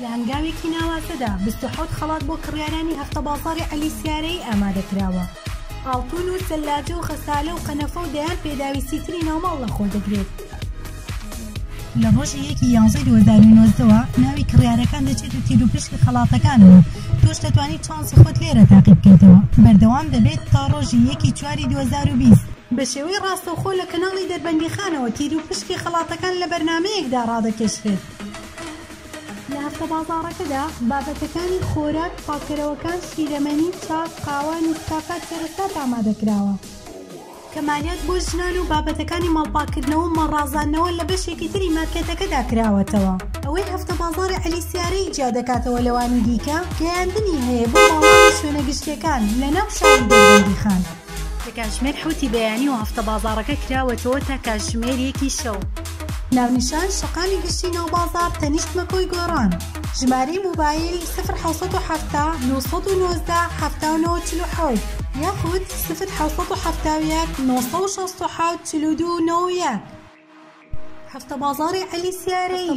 لە هەنگاوێکی ناوازەدا بیست و حەوت خەڵات بۆ کڕیارانی هەفتەبازاڕی عەلی سیارەیی ئامادەکراوە، ئاڵتون و سەلاجە و غەسالە و قەنەفە و دەیان پێداویستی تری ناوماڵ لەخۆدەگرێت. لە ڕۆژی یەک ی یانزەی دوو هەزار و نۆزدە وە ناوی کڕیارەکان دەچێت و تیروپشکی خەڵاتەکانەوە تۆش دەتوانیت چانسی خۆت لێرە تاقیبکەیتەوە بەردەوام دەبێت تا ڕۆژی یەک ی چوار ی دوو هەزار و بیست. بە شێوەی ڕاستەوخۆ لە کەناڵی دەربەندیخانەوە تیر و پشکی خەڵاتەکان لە بەرنامەیەکدا ڕادەکێشرێت. لە هەفتە بازاڕەکەدا بابەتەکانی خۆراک، پاککەرەوەکان، شیرەمەنی، چا، قاوە، نیسکافە، کەرەستات ئامادە کراوە. کەمالیات بۆ ژنان و بابەتەکانی ماڵپاککردنەوە و مەڕازاندنەوە لە بەشێکی تری مارکێتەکەدا کراوەتەوە. ئەوەی هەفتە بازاڕی عەلی سیارەیی جیا دەکاتەوە لەوانی دیکە، گەیاندنی هەیە بۆ ماڵان و شوێنە گشتییەکان لە ناو شاری دەربەندیخان. لە کاتژمێر حەوتی بەیانی و هەفتە بازاڕەکە کراوەتەوە تا کاتژمێر یەکی شەو. ناونیشان، شەقامی گشتی نۆبازاڕ تەنیشت مەکۆی گۆڕان ژمارەی مۆبایل، سفر حەوت سەد و حەفتا، نۆ سەد و نۆزدە، حەفتا و نۆ، چل و حەوت یاخود سفر حەوت سەد و حەفتا و یەک، نۆ سەد و شەست و حەوت، چل و دوو، نۆ و یەک. هەفتەبازاڕی عەلی سیارەیی